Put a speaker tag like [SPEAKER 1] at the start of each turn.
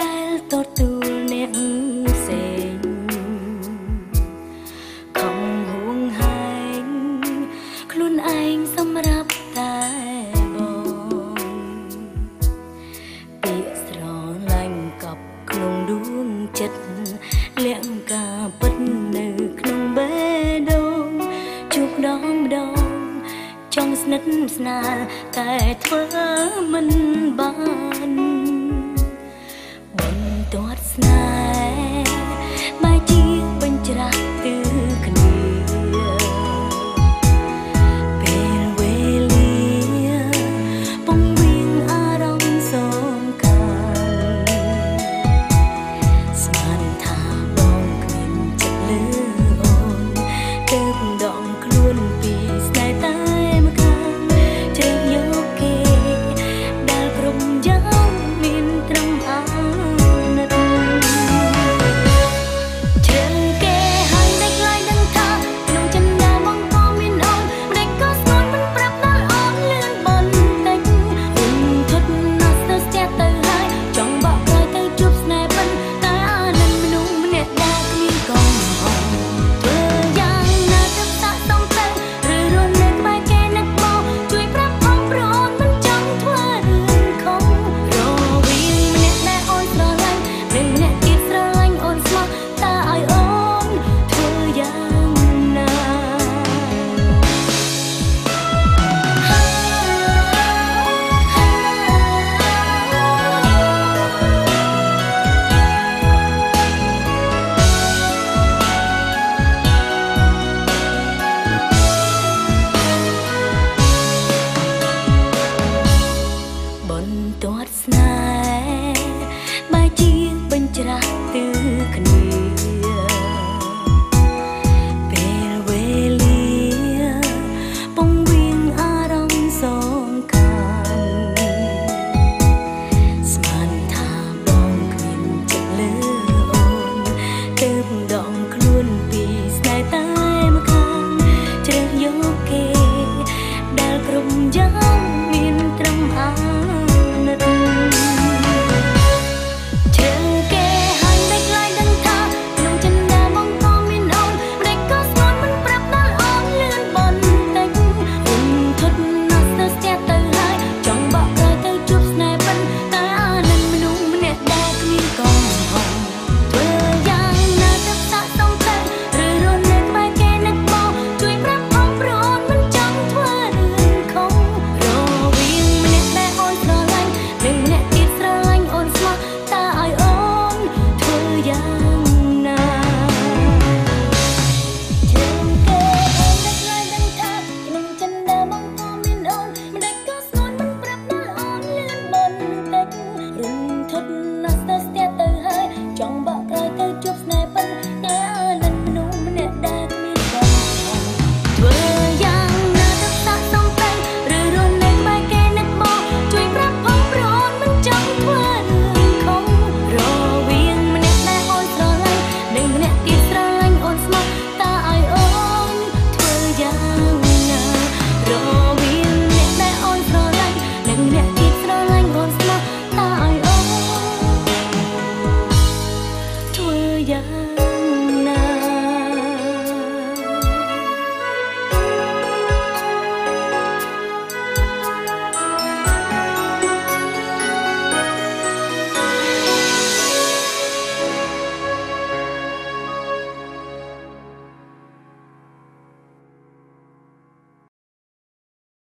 [SPEAKER 1] ដែលទទួលអ្នកផ្សេងខំហួងហែងខ្លួនឯងសម្រាប់តែបងពាក្យស្រឡាញ់កប់ក្នុងដួងចិត្តលាក់ការពិតនៅក្នុងបេះដូងជប់ដងដងចង់ស្និទ្ធស្នាលតែធ្វើមិនបាន